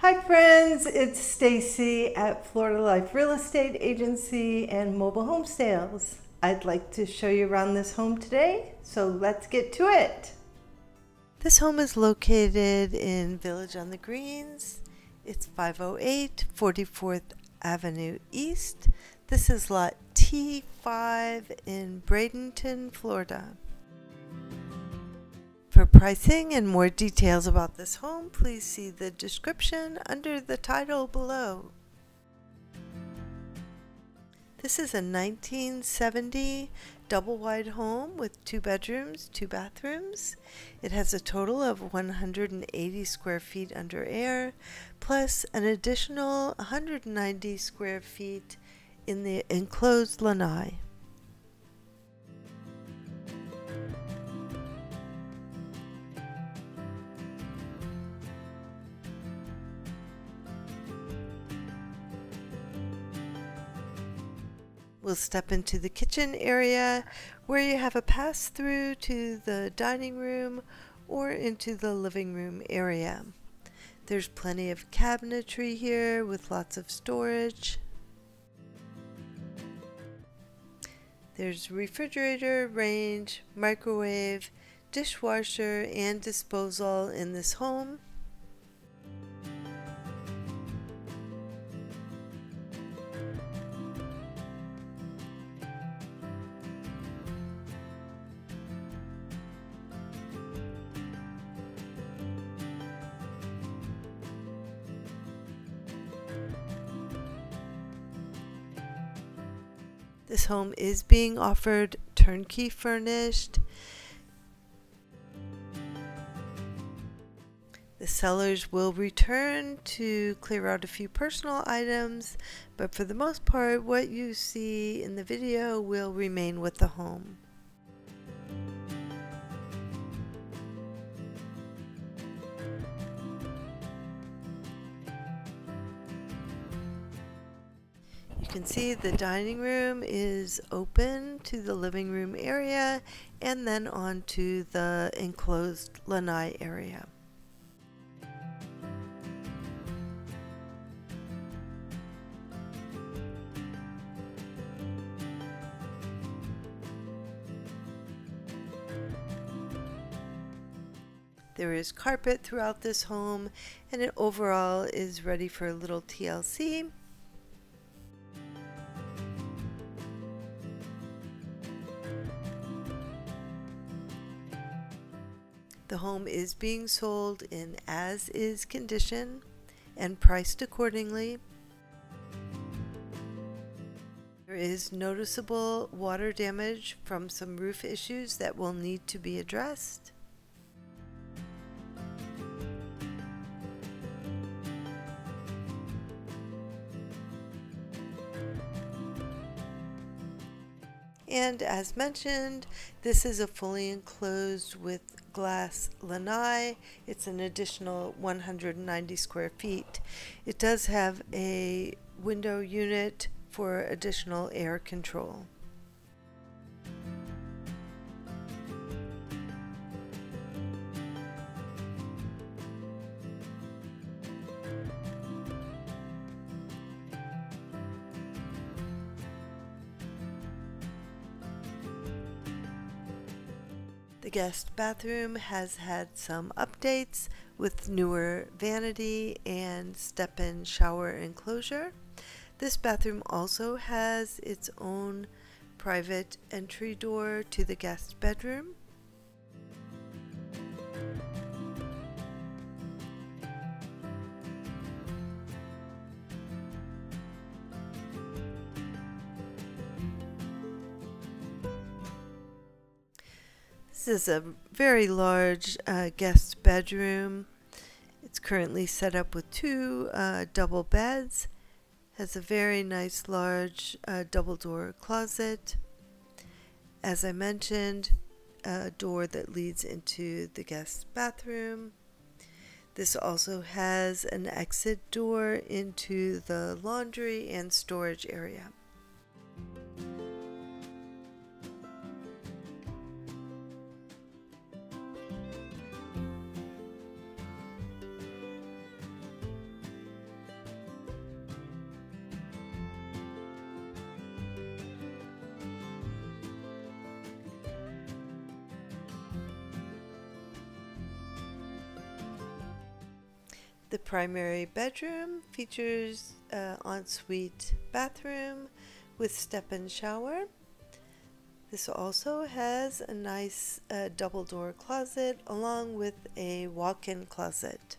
Hi friends, it's Stacy at Florida Life Real Estate Agency and Mobile Home Sales. I'd like to show you around this home today, so let's get to it. This home is located in Village on the Greens. It's 508 44th Avenue East. This is lot T5 in Bradenton, Florida. For pricing and more details about this home, please see the description under the title below. This is a 1970 double wide home with two bedrooms, two bathrooms. It has a total of 180 square feet under air, plus an additional 190 square feet in the enclosed lanai. We'll step into the kitchen area where you have a pass through to the dining room or into the living room area. There's plenty of cabinetry here with lots of storage. There's refrigerator, range, microwave, dishwasher, and disposal in this home. This home is being offered turnkey furnished. The sellers will return to clear out a few personal items, but for the most part, what you see in the video will remain with the home. You can see the dining room is open to the living room area and then on to the enclosed lanai area. There is carpet throughout this home and it overall is ready for a little TLC. Is being sold in as is condition and priced accordingly. There is noticeable water damage from some roof issues that will need to be addressed. And as mentioned, this is a fully enclosed with glass lanai. It's an additional 190 square feet. It does have a window unit for additional air control. The guest bathroom has had some updates with newer vanity and step-in shower enclosure. This bathroom also has its own private entry door to the guest bedroom. This is a very large uh, guest bedroom. It's currently set up with two uh, double beds. Has a very nice large uh, double door closet. As I mentioned, a door that leads into the guest bathroom. This also has an exit door into the laundry and storage area. The primary bedroom features an ensuite bathroom with step-in shower. This also has a nice uh, double door closet along with a walk-in closet.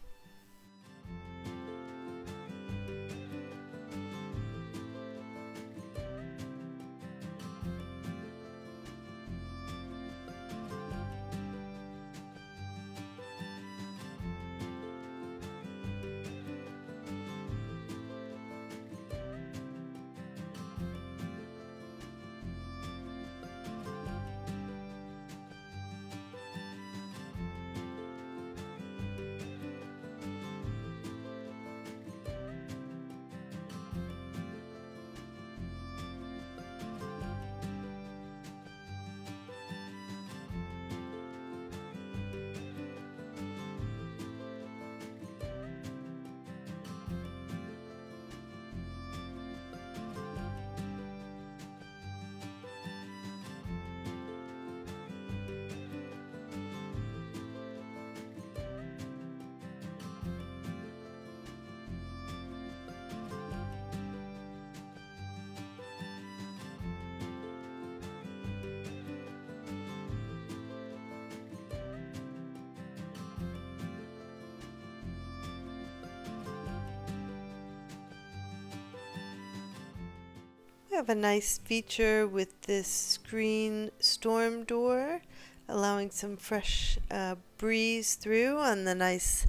Have a nice feature with this screen storm door, allowing some fresh uh, breeze through on the nice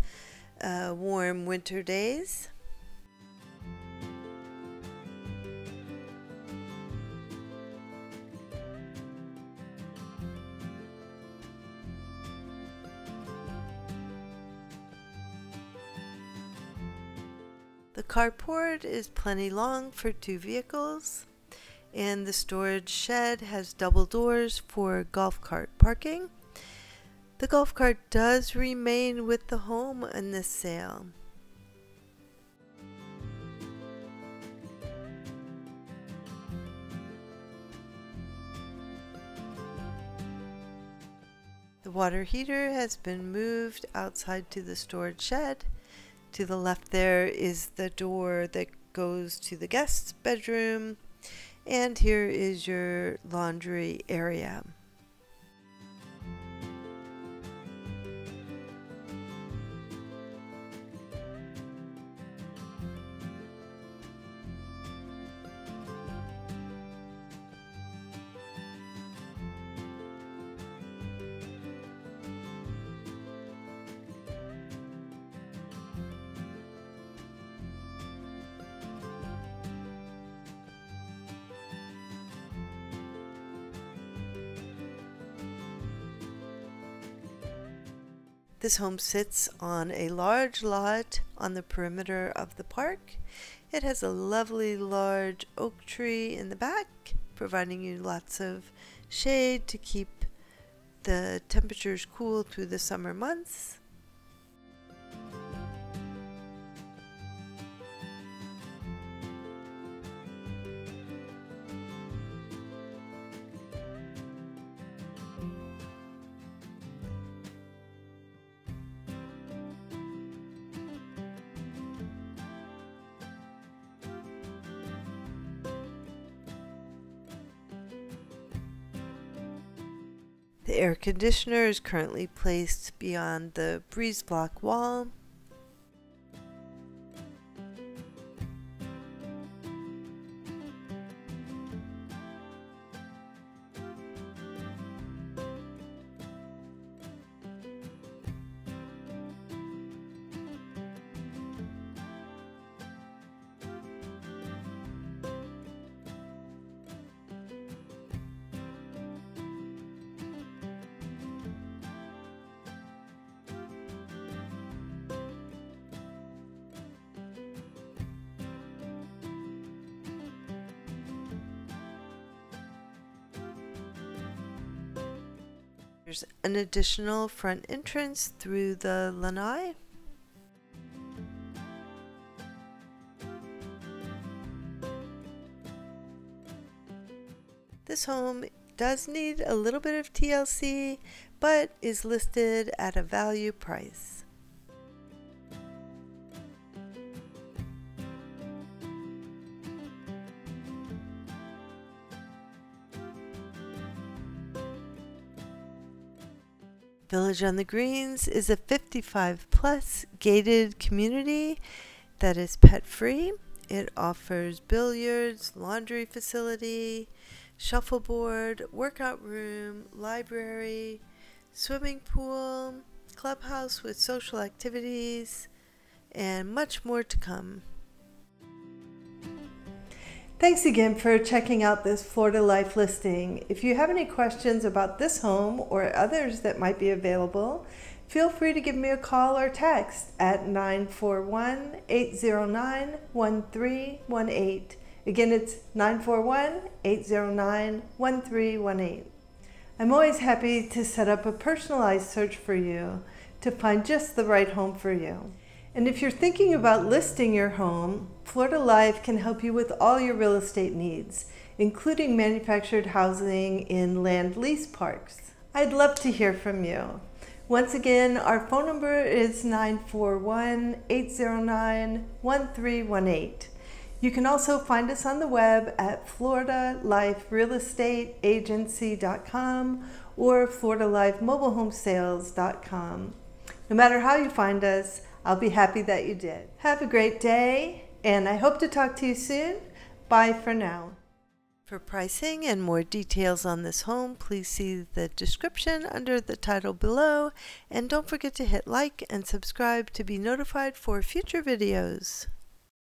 uh, warm winter days. The carport is plenty long for two vehicles and the storage shed has double doors for golf cart parking. The golf cart does remain with the home in this sale. The water heater has been moved outside to the storage shed. To the left there is the door that goes to the guest bedroom and here is your laundry area. This home sits on a large lot on the perimeter of the park. It has a lovely large oak tree in the back, providing you lots of shade to keep the temperatures cool through the summer months. The air conditioner is currently placed beyond the breeze block wall. There's an additional front entrance through the lanai. This home does need a little bit of TLC, but is listed at a value price. Village on the Greens is a 55 plus gated community that is pet free. It offers billiards, laundry facility, shuffleboard, workout room, library, swimming pool, clubhouse with social activities, and much more to come. Thanks again for checking out this Florida Life listing. If you have any questions about this home or others that might be available, feel free to give me a call or text at 941 809 1318. Again, it's 941 809 1318. I'm always happy to set up a personalized search for you to find just the right home for you. And if you're thinking about listing your home, Florida Life can help you with all your real estate needs, including manufactured housing in land lease parks. I'd love to hear from you. Once again, our phone number is 941 809 1318. You can also find us on the web at floridaliferealestateagency.com or floridalifemobilehomesales.com. No matter how you find us, I'll be happy that you did. Have a great day, and I hope to talk to you soon. Bye for now. For pricing and more details on this home, please see the description under the title below, and don't forget to hit like and subscribe to be notified for future videos.